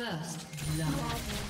First blood.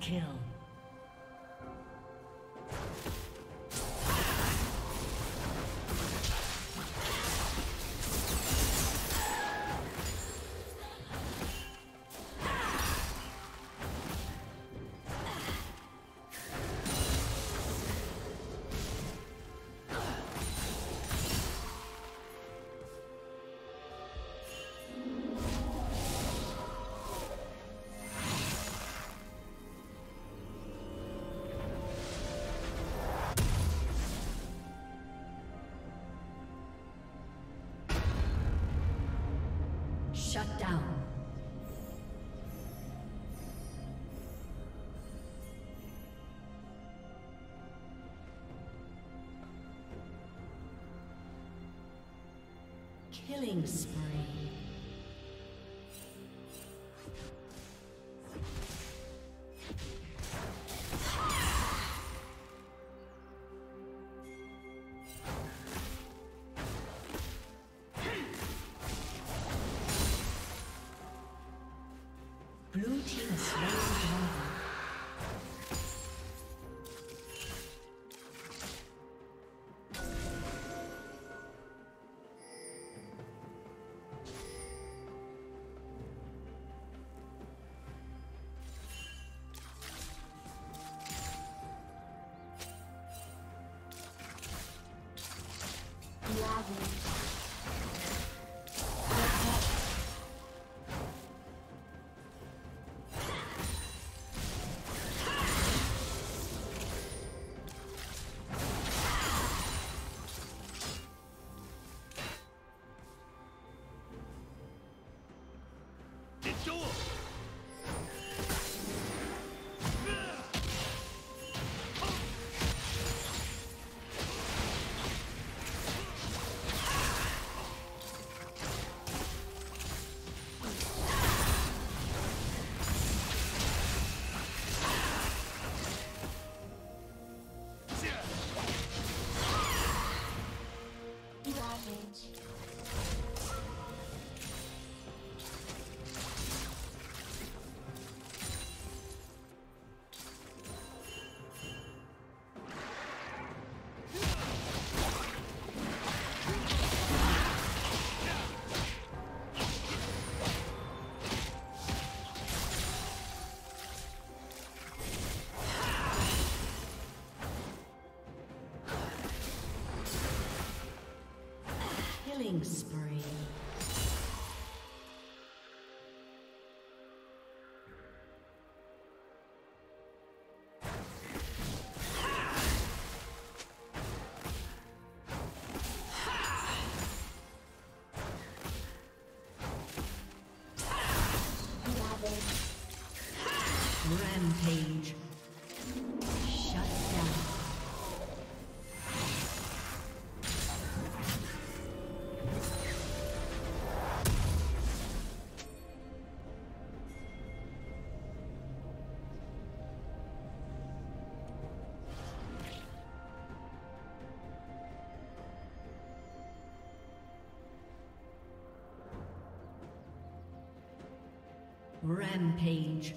Kill. Shut down. Blue team is Rampage. Shut down. Rampage.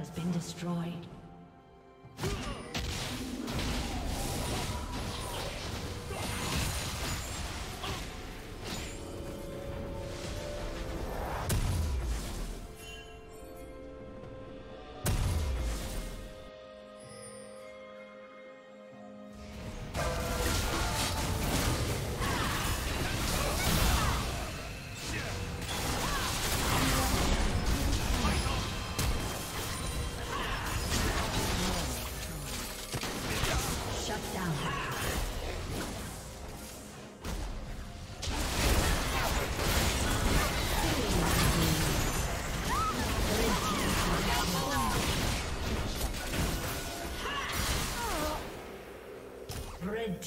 Has been destroyed.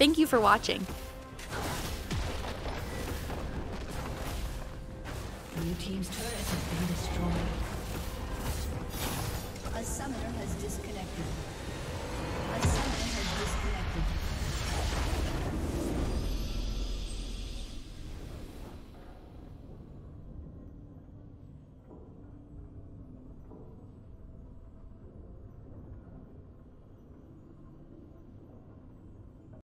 Thank you for watching. Team's turret has been destroyed. A summoner has disconnected.